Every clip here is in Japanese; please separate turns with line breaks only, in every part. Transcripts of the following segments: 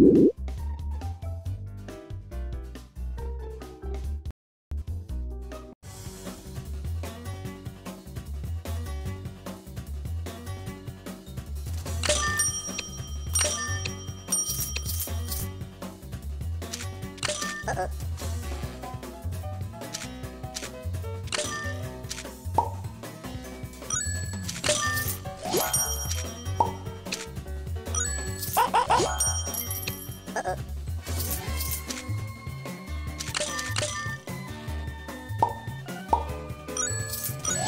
Uh-oh. Yeah.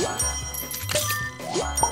you